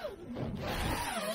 Oh!